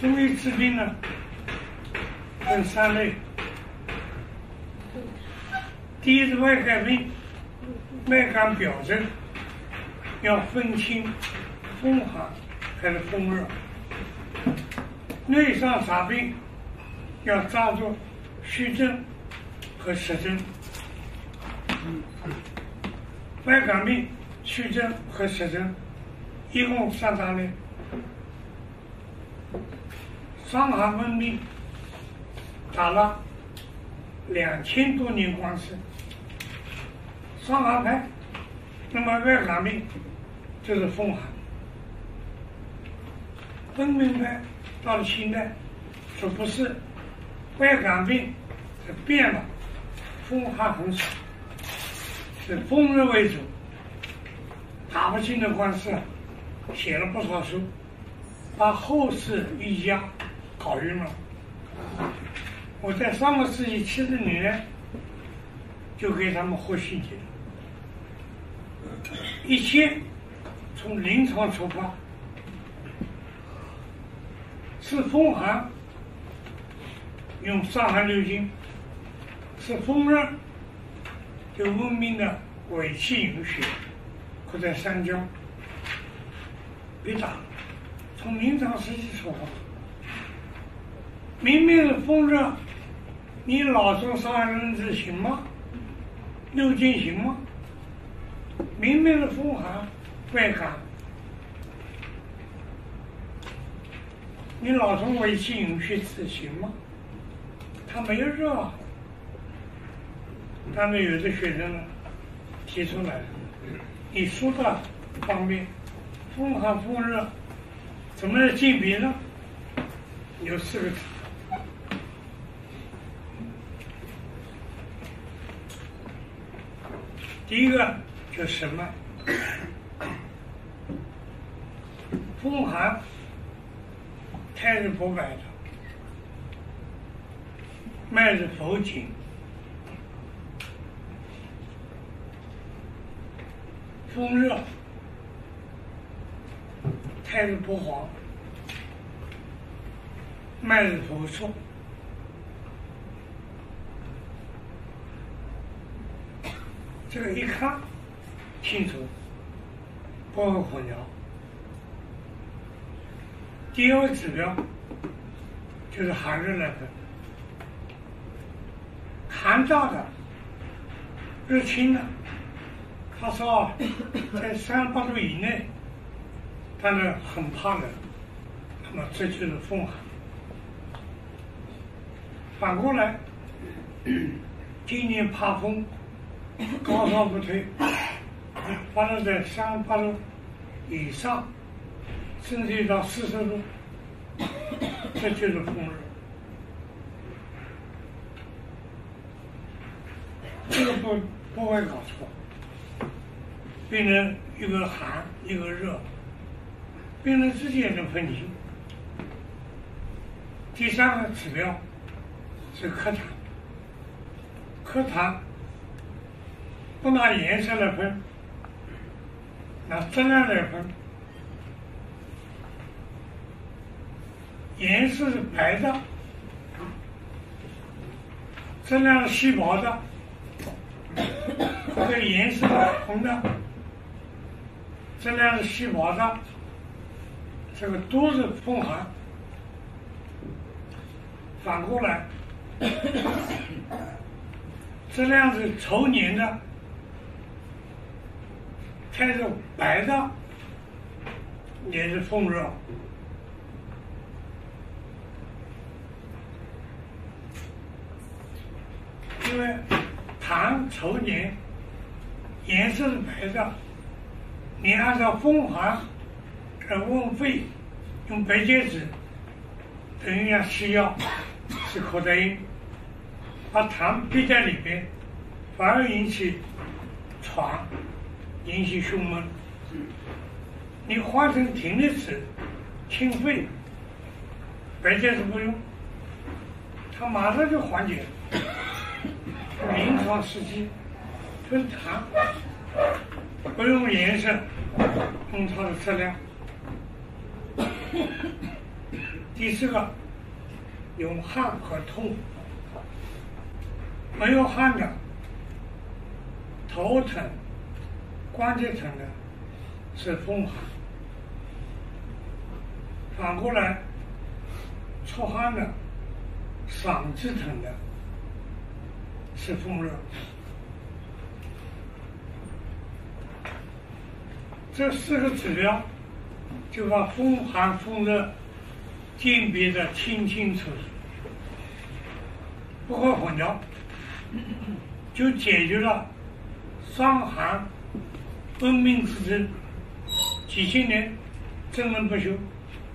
中医治病呢，分三类。第一是外感病，外感表征要分清风寒还是风热；内伤杂病要抓住虚症和实症。外感病、虚症和实症一共三大类。伤寒温病打了两千多年官司，伤寒派，那么外感病就是风寒。温明派到了清代说不是，外感病是变了，风寒很少，是风热为主，打不清的官司，写了不少书，把后世一家。搞晕了。我在上个世纪七十年代就给他们获信解，一切从临床出发，是风寒用伤寒六经，是风热就温明的尾气营血或者三焦，别打，从临床实际出发。明明是风热，你老说伤寒论治行吗？六经行吗？明明是风寒外寒，你脑中尾气引血治行吗？他没有热啊。他们有的学生呢提出来，你说的方便，风寒风热怎么鉴别呢？有四个。第一个就什么？风寒，太是不白的，脉是浮紧，风热，胎是不黄，脉是浮促。这个一看清楚，不会混淆。第二个指标就是寒热来分，寒大的、热轻的，发烧在三十八度以内，但是很怕冷，那么这就是风寒。反过来，今年怕风。高烧不退，发生在三十八度以上，甚至到四十度，这就是风热。这个不不会搞错。病人一个寒，一个热，病人之间能分清。第三个指标是咳痰，咳痰。不拿颜色来分，拿质量来分。颜色是白的，质量是细薄的，或者颜色是红的，质量是细薄的，这个都是风寒。反过来，质量是稠黏的。开始白的也是风热，因为痰稠黏，颜色是白的，你按照风寒来温肺，用白芥子等一样西药是可待因，把痰憋在里边，反而引起喘。引起胸闷，你化成停的吃，清肺，白芥子不用，它马上就缓解。临床实际吞痰，不用颜色，用它的质量。第四个，有汗和痛，没有汗的，头疼、关节疼的，是风寒。反过来，出汗的、嗓子疼的，是风热。这四个指标，就把风寒、风热。鉴别的清清楚楚，不会混淆，就解决了伤寒本命之争。几千年争论不休，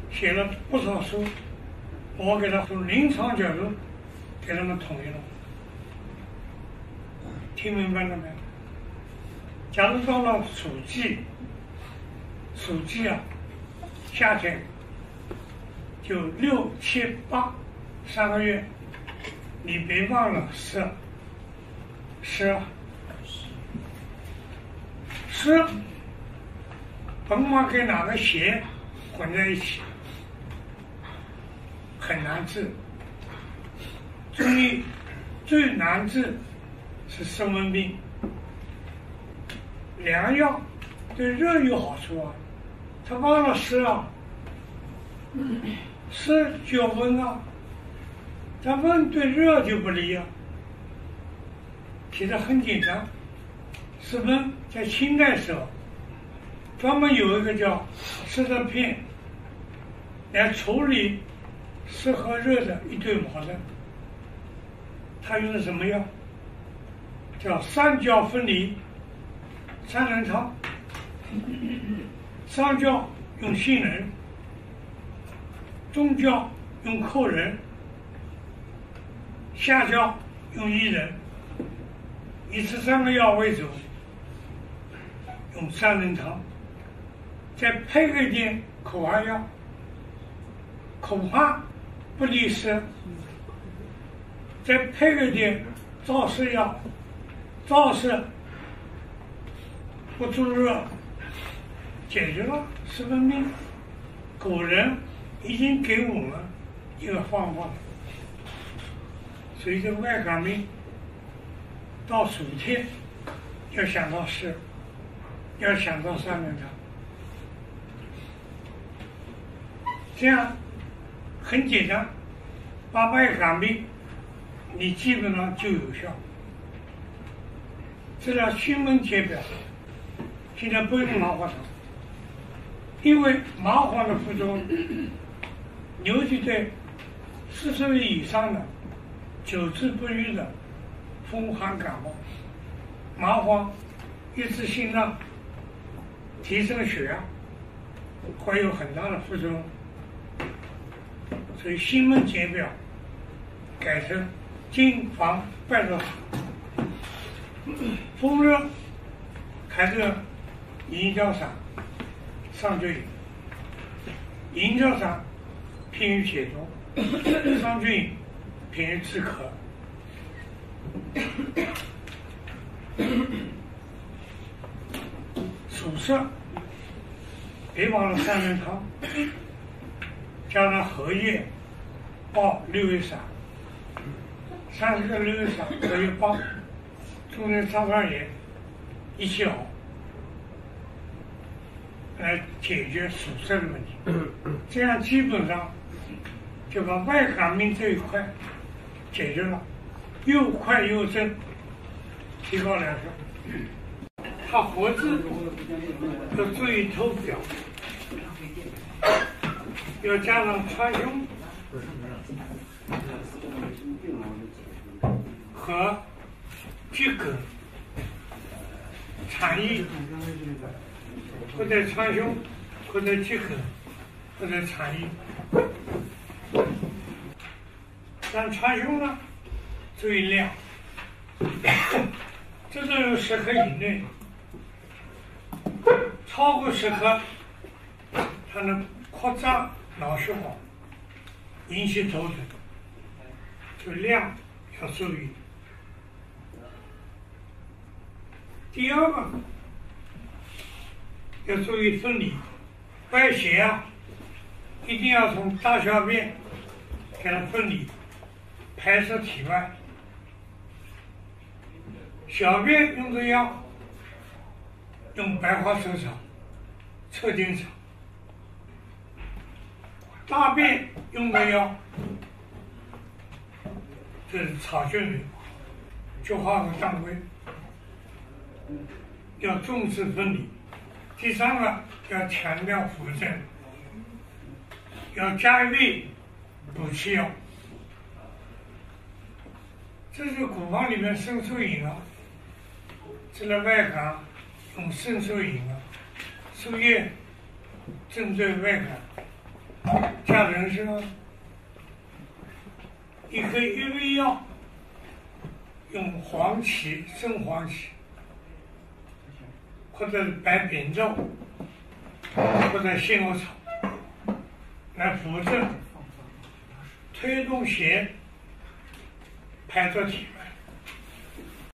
写了不少书，我给他从临床角度给他们统一了。听明白了没有？假如到了暑季，暑季啊，夏天。就六七八三个月，你别忘了湿，湿，湿，甭管跟哪个邪混在一起，很难治。中医，最难治是生温病。良药对热有好处啊，他忘了湿了。是叫温啊，但温对热就不利啊。其实很简单，湿温在清代时候，专门有一个叫湿热片，来处理湿和热的一对矛盾。他用的什么药？叫三焦分离三人汤。上焦用杏仁。中焦用蔻仁，下焦用薏仁，以这三个药为主，用三仁汤，再配合点苦寒药，苦寒不利湿，再配合点燥湿药，燥湿不助热，解决了十分病。古人。已经给我们一个方法，随着外感病到暑天，要想到湿，要想到三面汤，这样很简单，把外感病你基本上就有效。治疗胸闷结表，现在不用麻黄汤，因为麻黄的副作用。尤其对四十岁以上的久治不愈的风寒感冒，麻黄抑制心脏、提升血压，会有很大的副作用。所以心闷解表改成金黄败热，风热开个银胶散上就有银胶散。偏于解毒，桑菌偏于止咳，暑湿别忘了三仁汤，加上荷叶煲六味散，三十个六味散可以煲，中间加点盐一起熬，来解决暑湿的问题。这样基本上。就把外感病这一块解决了，又快又深，提高疗效。他活字要注意头表，要加上川芎和桔梗、蝉翼，或者川芎，或者桔梗，或者蝉翼。但穿胸呢，注意量，这种十克以内，超过十克，它能扩张脑血管，引起头疼，就量要注意。第二个要注意分离，败血啊，一定要从大小便给它分离，排出体外。小便用的药，用白花蛇草、车筋草；大便用的药，这是草菌类，菊花和当归。要重视分离。第三个要强调扶正，要加味补气药。这是古方里面生疏饮啊，治了外感用生疏饮啊，输液针对外感，加人参，一颗一味药，用黄芪、生黄芪。或者白扁豆，或者信用草，来扶正、推动血排出体。